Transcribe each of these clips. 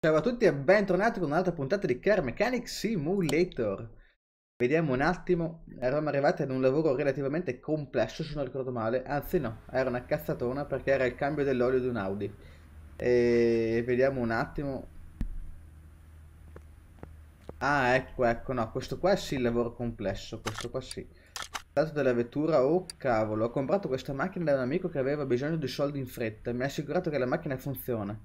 Ciao a tutti e bentornati con un'altra puntata di Car Mechanic Simulator. Vediamo un attimo, eravamo arrivati ad un lavoro relativamente complesso se non ricordo male, anzi no, era una cazzatona perché era il cambio dell'olio di un Audi. E vediamo un attimo. Ah ecco ecco, no, questo qua è sì il lavoro complesso, questo qua sì. Stato della vettura, oh cavolo, ho comprato questa macchina da un amico che aveva bisogno di soldi in fretta mi ha assicurato che la macchina funziona.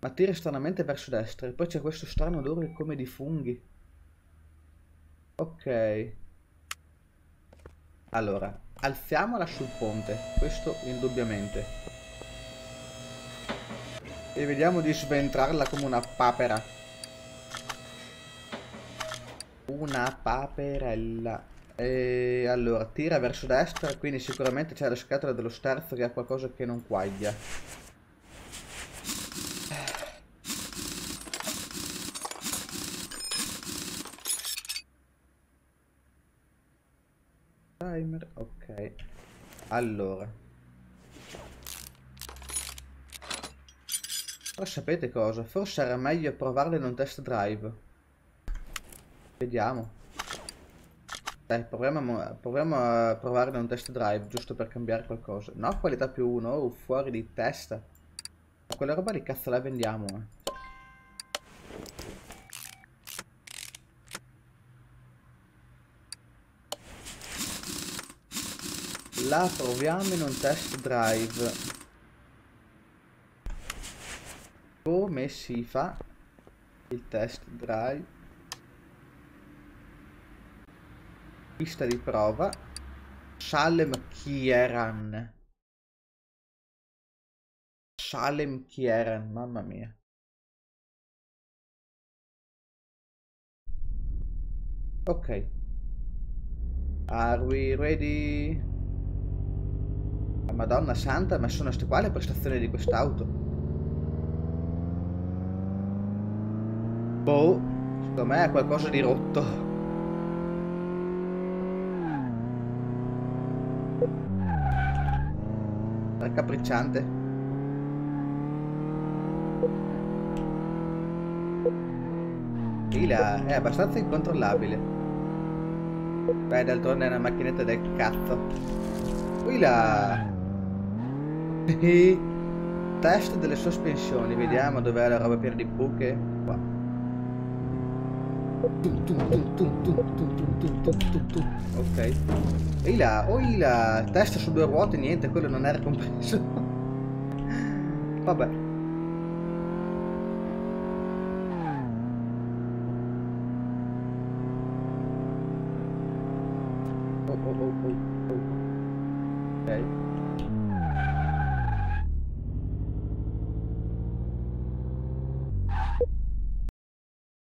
Ma tira stranamente verso destra e poi c'è questo strano odore come di funghi. Ok. Allora, alziamola sul ponte, questo indubbiamente. E vediamo di sventrarla come una papera. Una paperella. E allora, tira verso destra, quindi sicuramente c'è la scatola dello sterzo che ha qualcosa che non quaglia. Timer, ok. Allora. Però sapete cosa? Forse era meglio provarle in un test drive. Vediamo. Dai, proviamo, a- proviamo a provare in un test drive, giusto per cambiare qualcosa. No, qualità più 1, oh, fuori di testa. Ma quella roba di cazzo la vendiamo, eh. La proviamo in un test drive. Come si fa il test drive? Pista di prova. Salem Kieran. Salem Kieran, mamma mia. Ok. Are we ready? Madonna santa, ma sono ste qua le prestazioni di quest'auto? Boh, secondo me è qualcosa di rotto. Raccapricciante. Fila è abbastanza incontrollabile. Beh, d'altronde è una macchinetta del cazzo. Qui la e test delle sospensioni vediamo dov'è la roba piena di buche. Qua. Ok. E là o oh, eh, là test su due ruote niente quello non era compreso vabbè.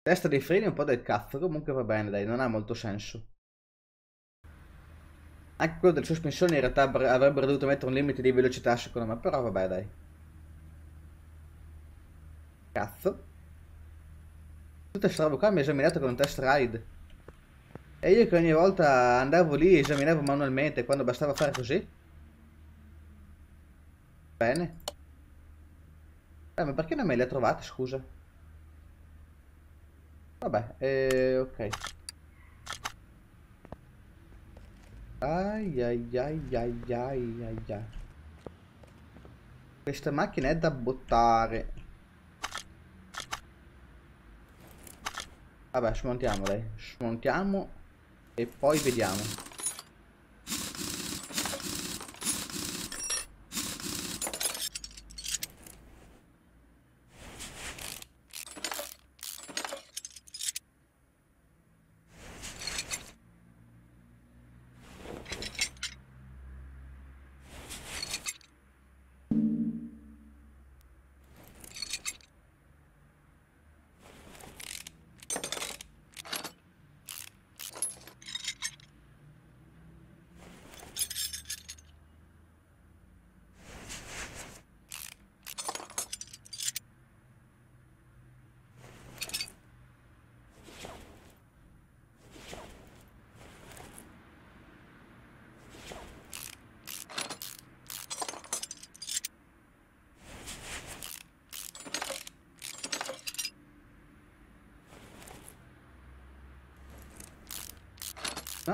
Testa dei freni è un po' del cazzo, comunque va bene, dai, non ha molto senso. Anche quello delle sospensioni in realtà avre- avrebbero dovuto mettere un limite di velocità secondo me, però vabbè dai. Cazzo. Tutta questa roba qua mi ha esaminato con un test ride. E io che ogni volta andavo lì e esaminavo manualmente quando bastava fare così. Bene. Eh, ma perché non me le ha trovate, scusa? Vabbè, eh, ok. Ai ai ai ai ai ai ai. Questa macchina è da buttare. Vabbè, smontiamo dai. Smontiamo e poi vediamo.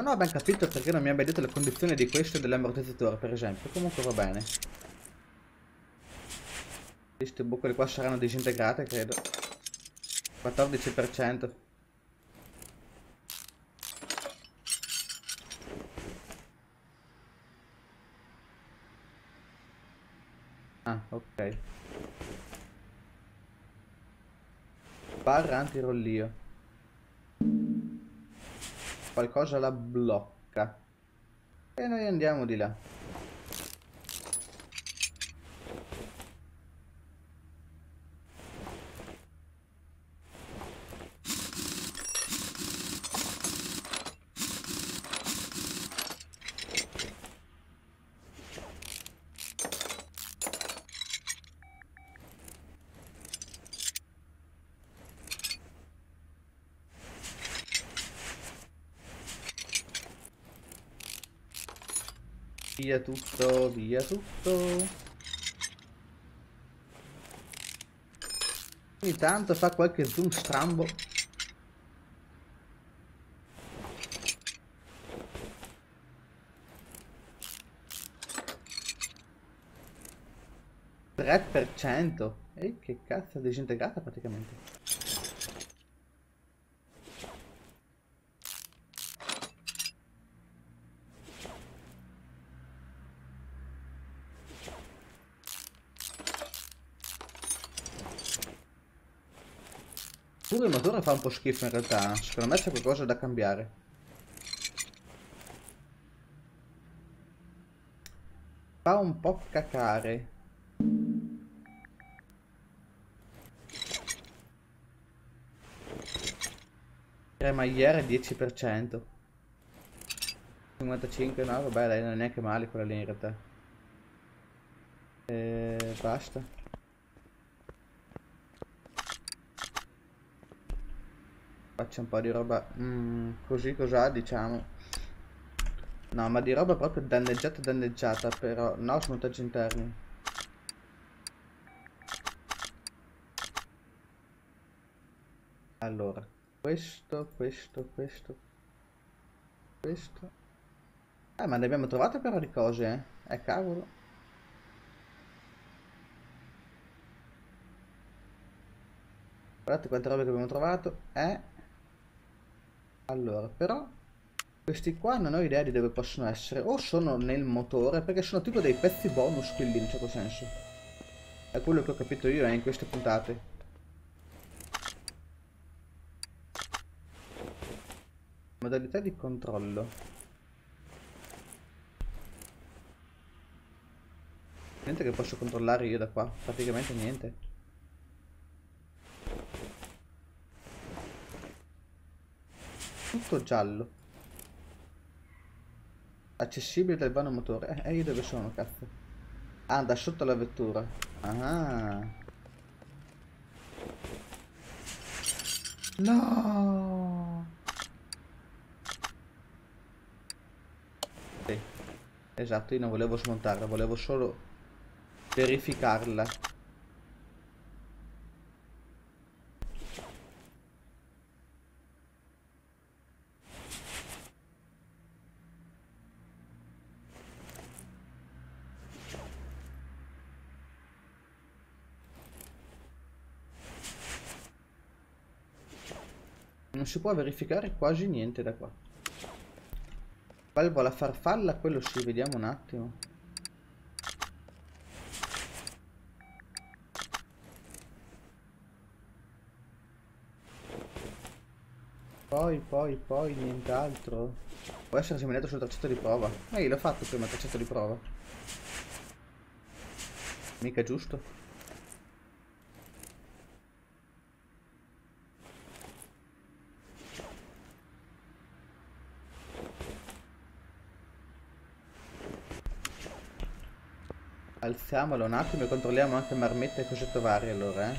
Non ho ben capito perché non mi abbia detto le condizioni di questo e dell'ammortizzatore, per esempio. Comunque va bene. Queste bucole qua saranno disintegrate, credo. 14%. Ah, ok. Barra antirollio. Qualcosa la blocca. E noi andiamo di là. Via tutto, via tutto. Ogni tanto fa qualche zoom strambo. Per cento. E che cazzo, è disintegrata praticamente. Il motore fa un po' schifo in realtà, secondo me c'è qualcosa da cambiare. Fa un po' cacare. Cremagliere 10%. 55, no vabbè dai non è neanche male quella lì in realtà. E basta. Faccia un po' di roba mm, così cos'ha diciamo. No ma di roba proprio danneggiata danneggiata però no smontaggi interni. Allora questo questo questo questo. Eh ma ne abbiamo trovate però di cose eh, eh cavolo. Guardate quante robe che abbiamo trovato eh allora, però questi qua non ho idea di dove possono essere. O sono nel motore, perché sono tipo dei pezzi bonus quelli in un certo senso. È quello che ho capito io eh, in queste puntate. Modalità di controllo. Niente che posso controllare io da qua, praticamente niente. Tutto giallo. Accessibile dal vano motore. Eh, io dove sono, cazzo? Ah, sotto la vettura. Ah. No! Sì. Esatto, io non volevo smontarla, volevo solo verificarla. Si può verificare quasi niente da qua. Valvola farfalla, quello sì, vediamo un attimo. Poi, poi, poi, nient'altro. Può essere seminato sul tracciato di prova. Io l'ho fatto prima il tracciato di prova. Mica giusto. Alziamolo un attimo e controlliamo anche marmette e cosette varie allora, eh.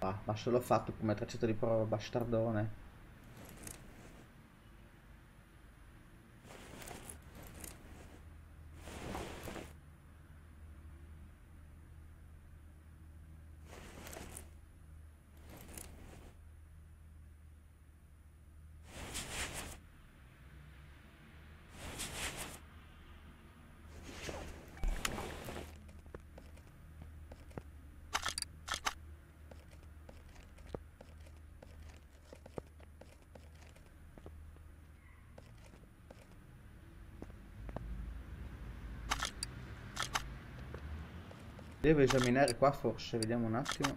Ah, ma solo fatto come tracciato di prova, bastardone. Devo esaminare qua forse, vediamo un attimo.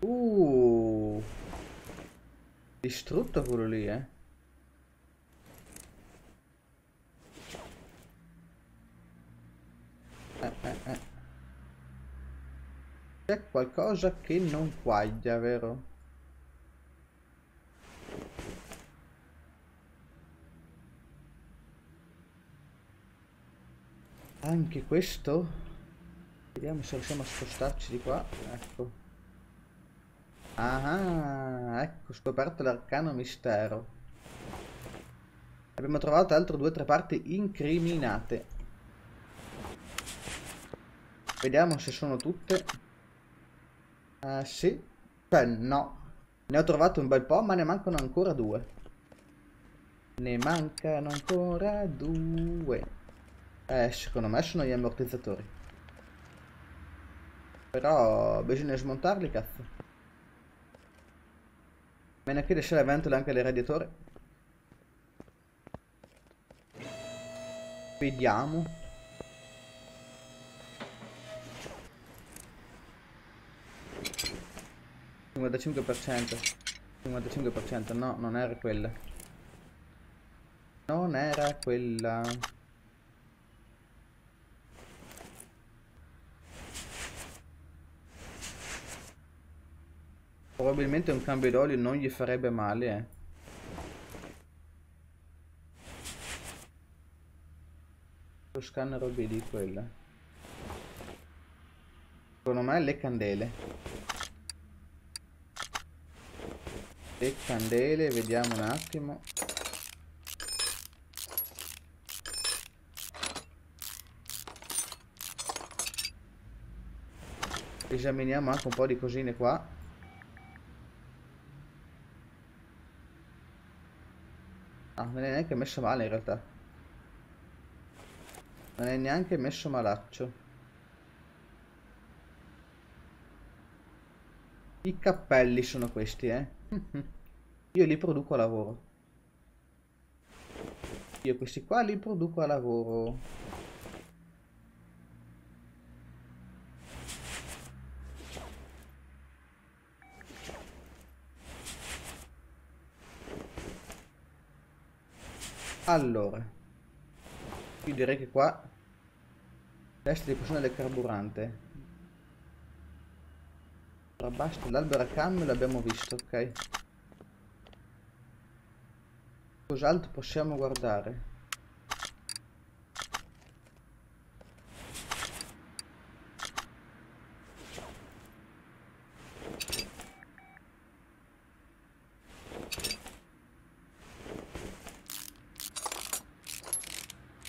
Uh, distrutto quello lì, eh. Eh, eh, eh. C'è qualcosa che non quaglia, vero? Anche questo? Vediamo se riusciamo a spostarci di qua. Ecco. Ah, ecco, scoperto l'arcano mistero. Abbiamo trovato altre due o tre parti incriminate. Vediamo se sono tutte. Uh, sì. No. Ne ho trovato un bel po', ma ne mancano ancora due. Ne mancano ancora due. Eh, secondo me sono gli ammortizzatori. Però bisogna smontarli, cazzo. Meno che lasciare le ventole anche le radiatori. Vediamo. Cinquantacinque per cento. 55% no, non era quella. Non era quella. Probabilmente un cambio d'olio non gli farebbe male, eh. Lo scanner OBD quella. Secondo me le candele. Le candele, vediamo un attimo. Esaminiamo anche un po' di cosine qua. Ah, non è neanche messo male in realtà. Non è neanche messo malaccio. I cappelli sono questi, eh. Io li produco a lavoro. Io questi qua li produco a lavoro. Allora, io direi che qua test di pressione del carburante. Basta, l'albero a cam l'abbiamo visto, ok. Cos'altro possiamo guardare?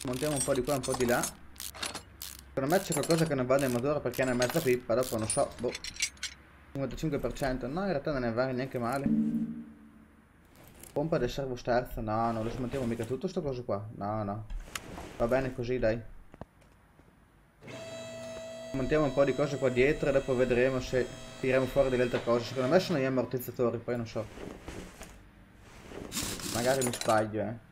Montiamo un po' di qua, un po' di là. Secondo me c'è qualcosa che non va nel motore perché è una mezza pippa, dopo non so, boh. 55%, no in realtà non ne va neanche male. Pompa del servo sterzo, no, non lo smontiamo mica tutto sto coso qua, no no. Va bene così dai. Montiamo un po' di cose qua dietro e dopo vedremo se tiriamo fuori delle altre cose. Secondo me sono gli ammortizzatori, poi non so. Magari mi sbaglio, eh.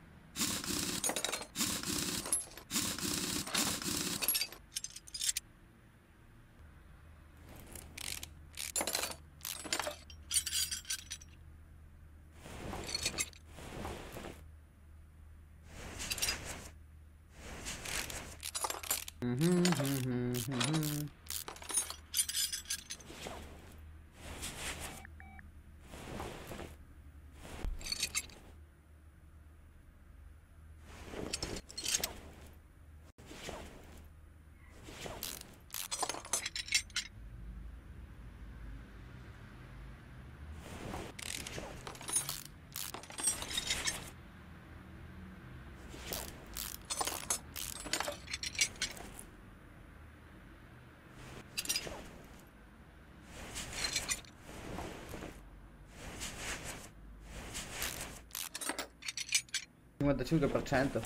55%.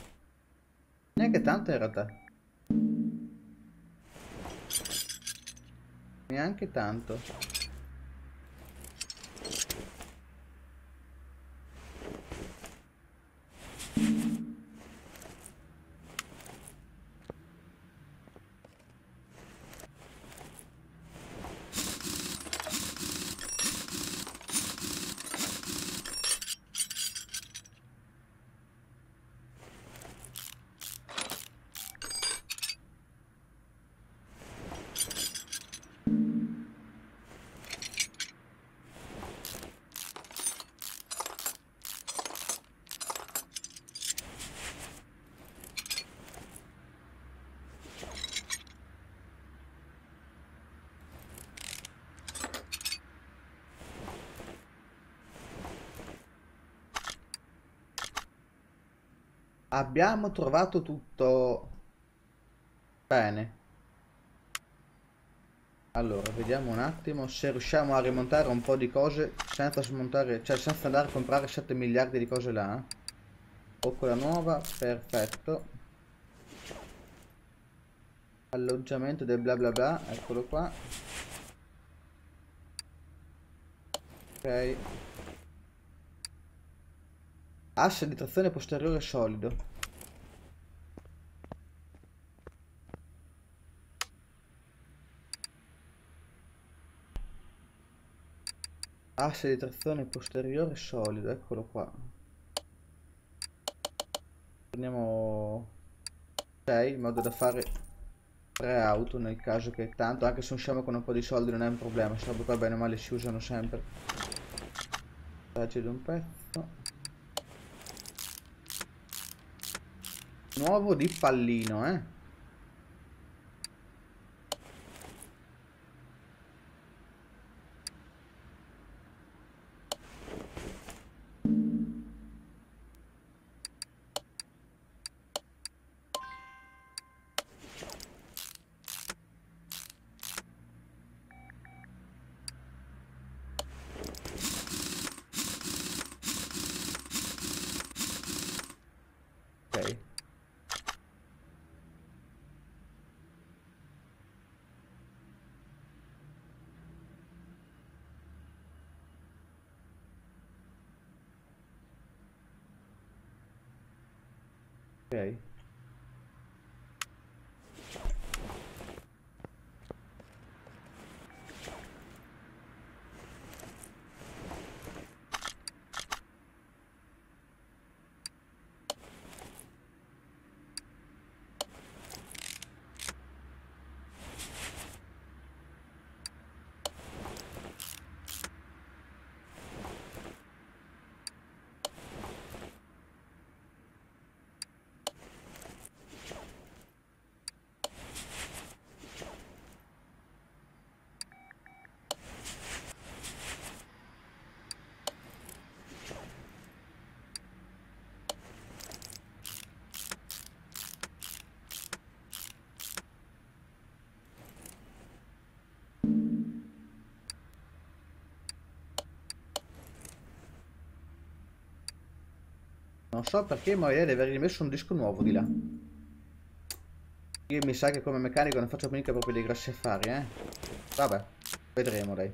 Neanche tanto in realtà. Neanche tanto. Abbiamo trovato tutto. Bene. Allora, vediamo un attimo se riusciamo a rimontare un po' di cose senza smontare, cioè senza andare a comprare 7 miliardi di cose là. O quella nuova, perfetto. Alloggiamento del bla bla bla, eccolo qua. Ok. Asse di trazione posteriore solido. Asse di trazione posteriore solido, eccolo qua. Prendiamo 6 in modo da fare 3 auto nel caso che tanto, anche se usciamo con un po' di soldi non è un problema, queste robe qua bene o male si usano sempre. Di un pezzo. Nuovo di pallino, eh. Ok. Ok. Non so perché, ma idea di aver rimesso un disco nuovo di là. Io mi sa che come meccanico non faccio mica proprio dei grossi affari, eh. Vabbè, vedremo dai.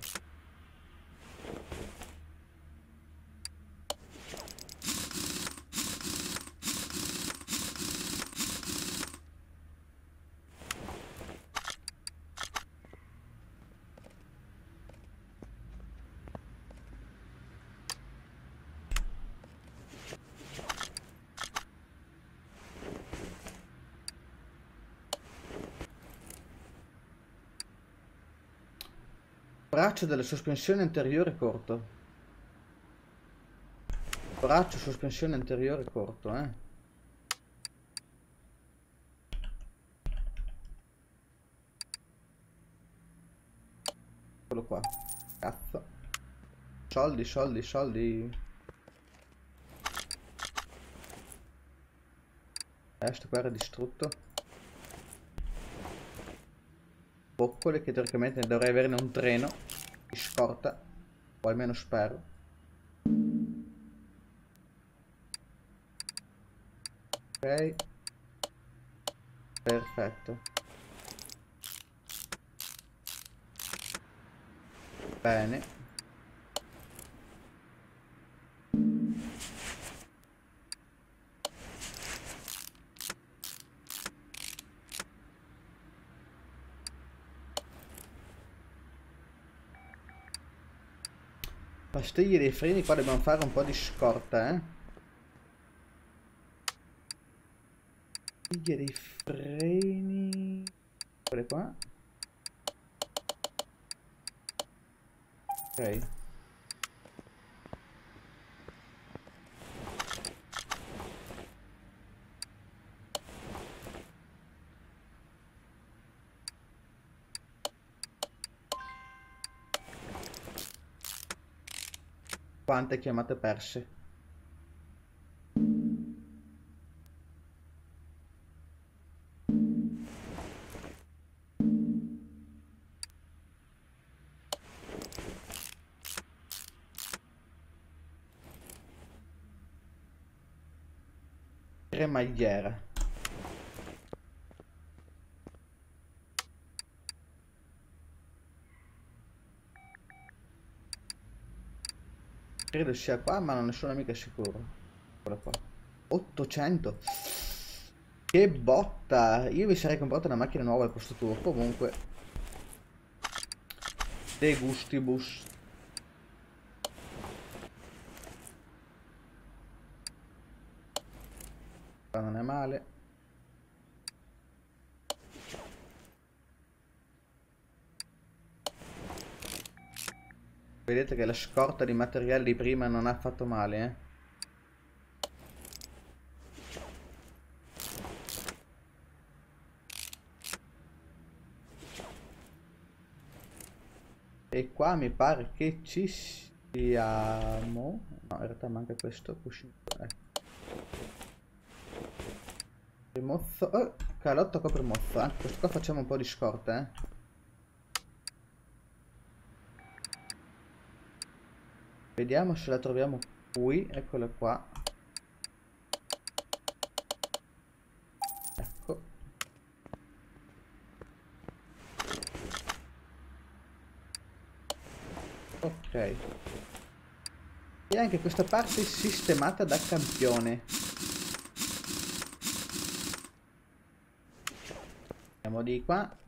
Braccio della sospensione anteriore corto. Braccio sospensione anteriore corto, eh. Eccolo qua. Cazzo. Soldi, soldi, soldi. Eh, sto qua era distrutto. boccole che teoricamente dovrei averne un treno scorta o almeno spero. Ok. Perfetto. Bene Pastiglie dei freni, qua dobbiamo fare un po' di scorta, eh. Pastiglie dei freni... Quelle qua. Ok. quante chiamate perse. Cremagliera. Credo sia qua, ma non ne sono mica sicuro. Eccola qua. 800. Che botta! Io mi sarei comprato una macchina nuova al posto tuo. Comunque. De gustibus. Qua non è male. Vedete che la scorta di materiale di prima non ha fatto male, eh? E qua mi pare che ci siamo. No, in realtà manca questo cuscino. Eh. Rimozzo. Oh, calotto copre mozzo. Anche questo qua facciamo un po' di scorta, eh. Vediamo se la troviamo qui, eccola qua. Ecco. Ok. E anche questa parte sistemata da campione. Andiamo di qua.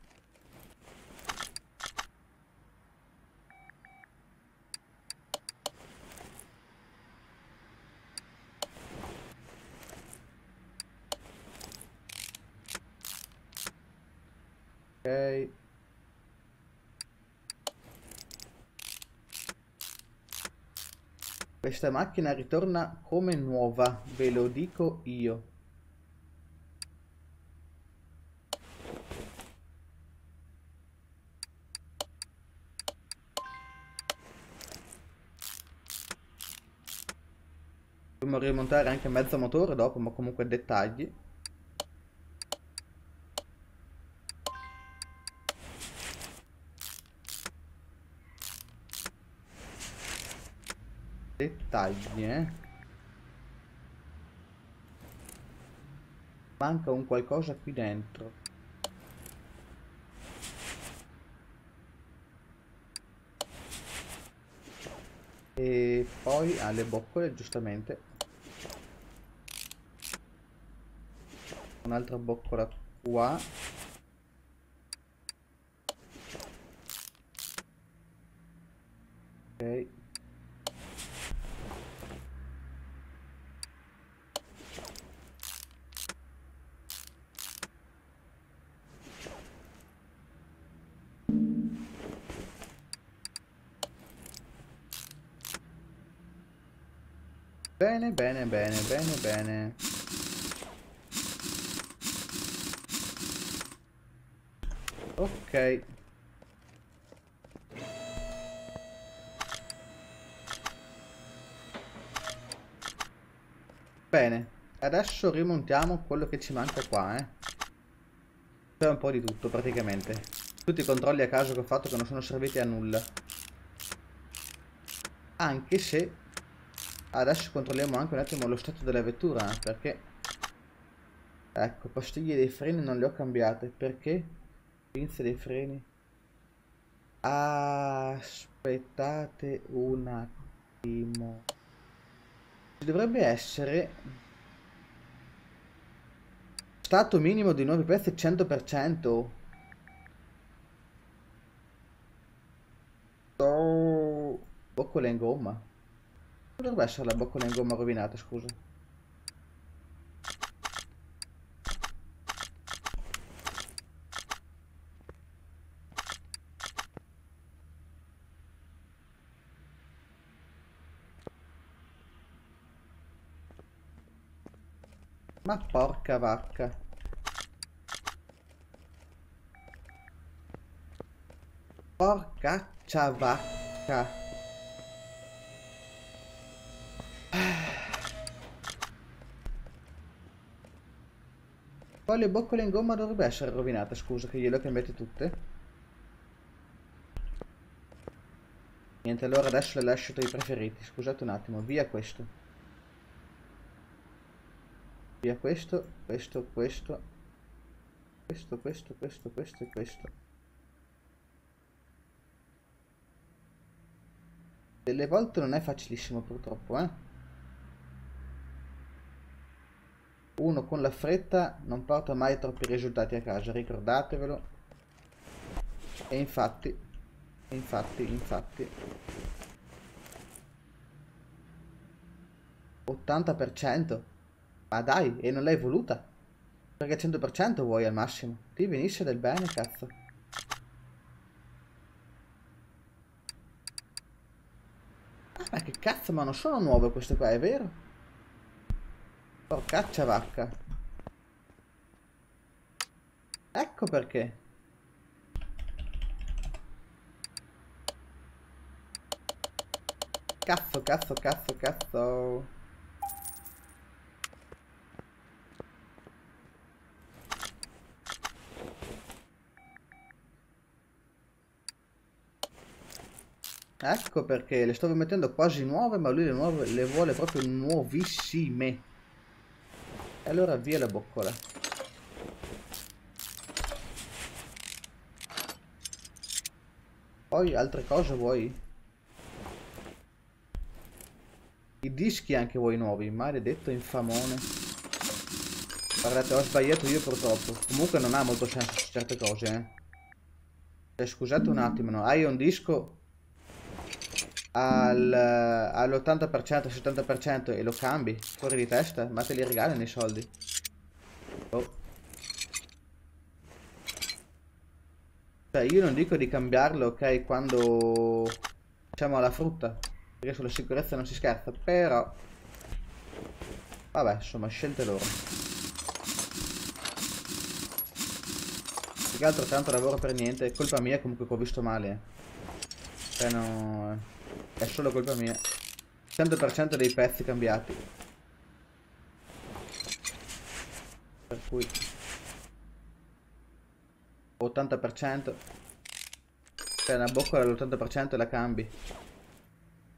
Questa macchina ritorna come nuova, ve lo dico io. Dovremmo rimontare anche mezzo motore dopo, ma comunque dettagli. Dettagli, eh. Manca un qualcosa qui dentro. E poi alle boccole, giustamente. Un'altra boccola qua. Ok. Bene, bene, bene. Ok. Bene, adesso rimontiamo quello che ci manca qua, eh. C'è un po' di tutto, praticamente. Tutti i controlli a caso che ho fatto che non sono serviti a nulla. Anche se Adesso controlliamo anche un attimo lo stato della vettura, eh, perché... Ecco, pastiglie dei freni non le ho cambiate, perché? Pinze dei freni. Aspettate un attimo. Ci dovrebbe essere... Stato minimo di nuovi pezzi 100%. Oh, boccole in gomma. Dovrebbe essere la boccola in gomma rovinata, scusa. Ma porca vacca. Porcaccia vacca. Poi le boccole in gomma dovrebbe essere rovinate, scusa, che glielo cambiate tutte. Niente, allora adesso le lascio tra i preferiti. Scusate un attimo, via questo. Via questo, questo, questo. Questo, questo, questo, questo e questo. Delle volte non è facilissimo purtroppo, eh. Uno con la fretta non porta mai troppi risultati a casa, ricordatevelo. E infatti, infatti, infatti... 80%? Ma dai, e non l'hai voluta? Perché 100% vuoi al massimo. Ti venisse del bene, cazzo. Ah, ma che cazzo, ma non sono nuove queste qua, è vero? Porcaccia vacca. Ecco perché. Cazzo, cazzo, cazzo, cazzo. Ecco perché le sto mettendo quasi nuove, ma lui le, nuove, le vuole proprio nuovissime. E allora via la boccola. Poi altre cose vuoi? I dischi anche vuoi nuovi, maledetto infamone. Guardate, ho sbagliato io purtroppo. Comunque non ha molto senso su certe cose, eh. Cioè, scusate un attimo, no? Hai un disco al, all'80%, 70% e lo cambi fuori di testa, ma te li regalano i soldi. Oh. Cioè, io non dico di cambiarlo, ok, quando diciamo la frutta, perché sulla sicurezza non si scherza, però vabbè, insomma, scelte loro. Più che altro tanto lavoro per niente, colpa mia comunque che ho visto male. Eh. Cioè, no... È solo colpa mia. 100% dei pezzi cambiati. Per cui... 80%. Cioè una boccola all'80% la cambi.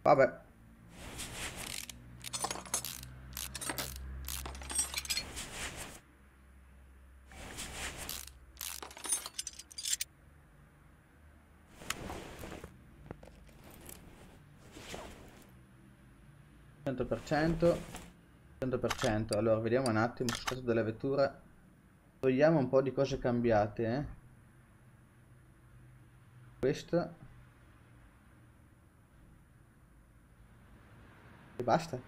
Vabbè. 100% 100% allora vediamo un attimo sul stato della vettura togliamo un po' di cose cambiate eh. questa e basta.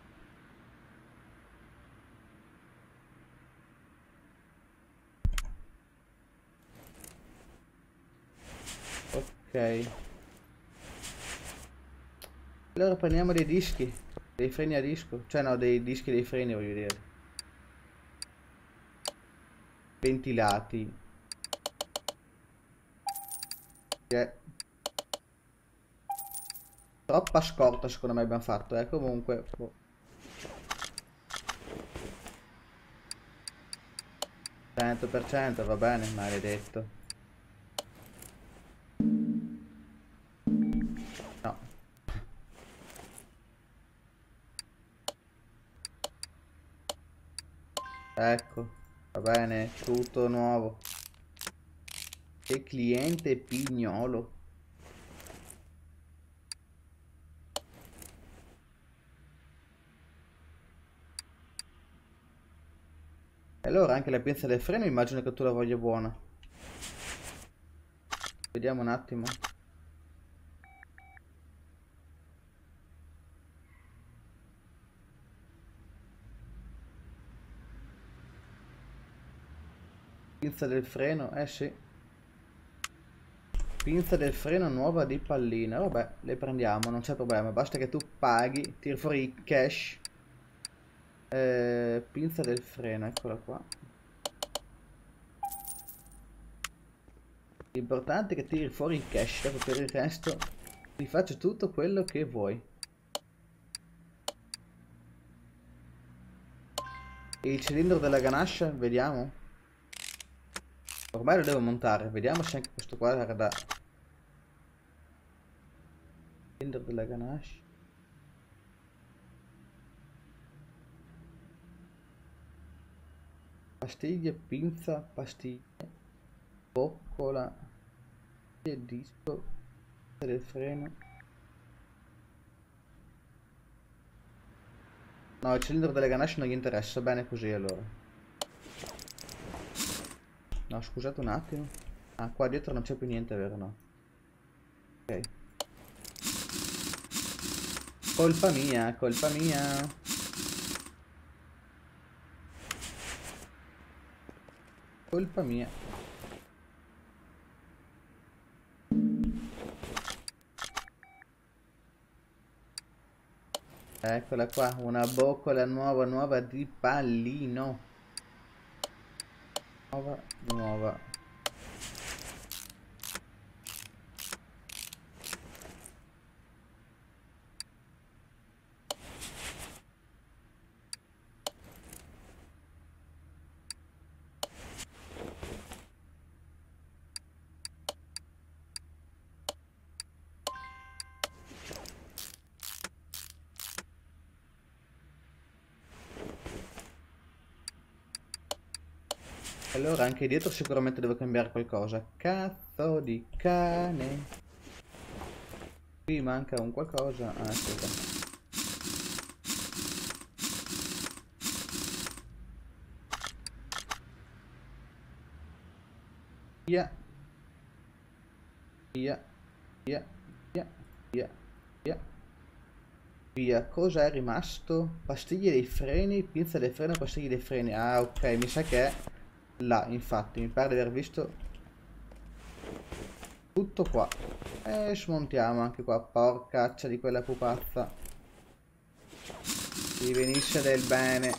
Ok. Allora prendiamo dei dischi dei freni a disco? Cioè no, dei dischi dei freni voglio dire. Ventilati. Yeah. Troppa scorta secondo me abbiamo fatto, eh. Comunque... Oh. per cento va bene, maledetto. Ecco, va bene, tutto nuovo. E cliente pignolo. E allora anche la pinza del freno immagino che tu la voglia buona. Vediamo un attimo. Pinza del freno, eh sì. Pinza del freno nuova di pallina. Vabbè, le prendiamo, non c'è problema. Basta che tu paghi, tiri fuori il cash. Eh, pinza del freno, eccola qua. L'importante è che tiri fuori il cash, dopo per il resto ti faccio tutto quello che vuoi. il cilindro della ganascia, vediamo. Ormai lo devo montare, vediamo se anche questo qua era da... Cilindro della ganache. Pastiglie, pinza, pastiglie, boccola, e disco, del freno. No, il cilindro delle ganache non gli interessa, bene così allora. No, scusate un attimo. Ah, qua dietro non c'è più niente, vero no? Ok. Colpa mia, colpa mia. Colpa mia. Eccola qua, una boccola nuova, nuova di pallino. Nuova, nuova. Allora anche dietro sicuramente devo cambiare qualcosa. Cazzo di cane. Qui manca un qualcosa. Ah, aspetta. Via. Via. Via. Via. Via. Via. Via. Cosa è rimasto? Pastiglie dei freni, pinza dei freni, pastiglie dei freni. Ah, ok, mi sa che là infatti mi pare di aver visto tutto qua. E smontiamo anche qua porcaccia di quella pupazza. Si venisse del bene.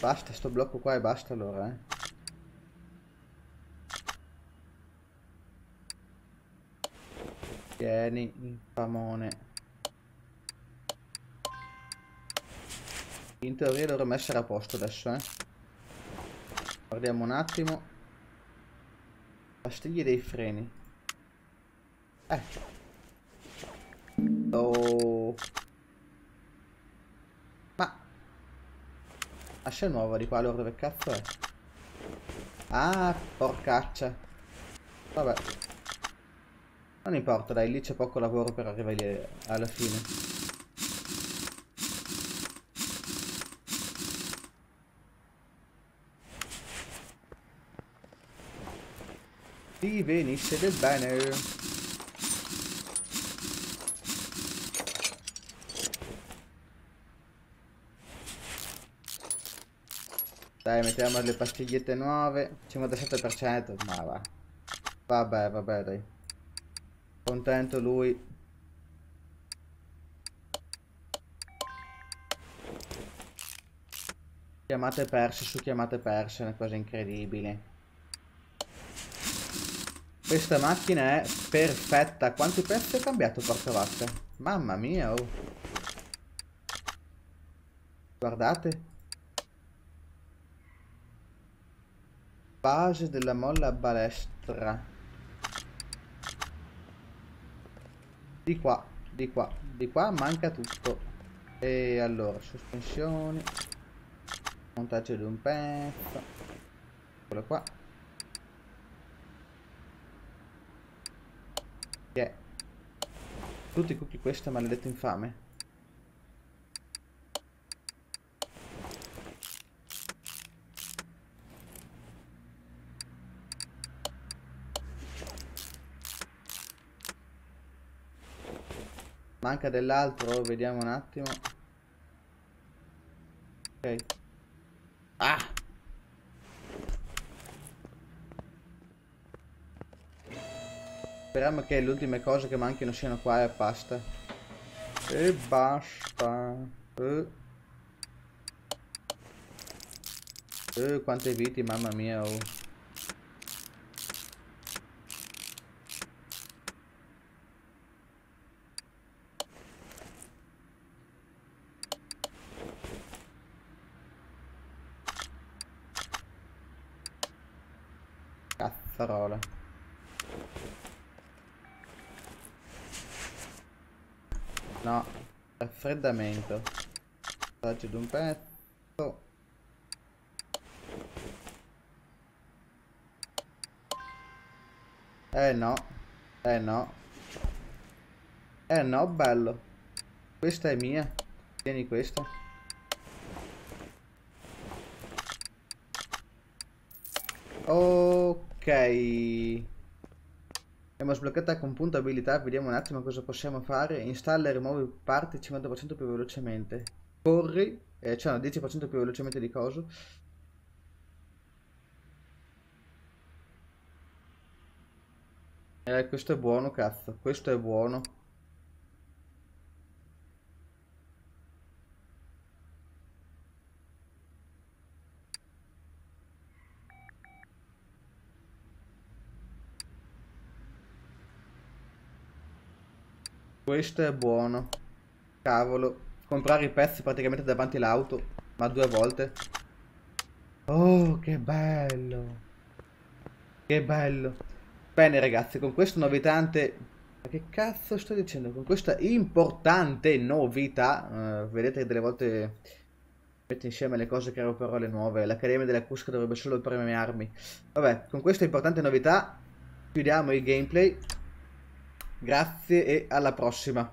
Basta sto blocco qua e basta allora eh Tieni, infamone. In teoria dovremmo essere a posto adesso, eh. Guardiamo un attimo. Pastiglie dei freni. Eh. Oh. Ma. Ascia nuova di qua, allora dove cazzo è? Ah, porcaccia. Vabbè. Non importa, dai, lì c'è poco lavoro per arrivare alla fine. Ti venisse del bene. Dai, mettiamo le pastigliette nuove. 57%, ma va. Vabbè, vabbè, dai. Contento lui. Chiamate perse su chiamate perse, una cosa incredibile. Questa macchina è perfetta. Quanti pezzi ho cambiato, porca vacca? Mamma mia, oh. Guardate. Base della molla balestra. Di qua di qua di qua manca tutto e allora sospensioni. Montaggio di un pezzo. Eccolo qua. Yeah. tutti i cookie questo maledetto infame Manca dell'altro, vediamo un attimo. Ok. Ah! Speriamo che le ultime cose che manchino siano qua e basta. E basta. Eh. Eh, quante viti, mamma mia, oh. parola. No, raffreddamento. Passaggio di un pezzo. Eh no, eh no. Eh no, bello. Questa è mia. Tieni questa. Ok. Abbiamo sbloccata con punto abilità, vediamo un attimo cosa possiamo fare. Installa e rimuovi parti 50% più velocemente. Corri, eh, cioè no, 10% più velocemente di coso. Eh, questo è buono, cazzo. Questo è buono. Questo è buono. Cavolo. Comprare i pezzi praticamente davanti all'auto. Ma due volte. Oh, che bello. Che bello. Bene ragazzi, con questa novitante... Ma che cazzo sto dicendo? Con questa importante novità... Uh, vedete che delle volte metto insieme le cose che erano parole nuove. L'Accademia della Cusca dovrebbe solo premiarmi. Vabbè, con questa importante novità chiudiamo il gameplay. Grazie e alla prossima.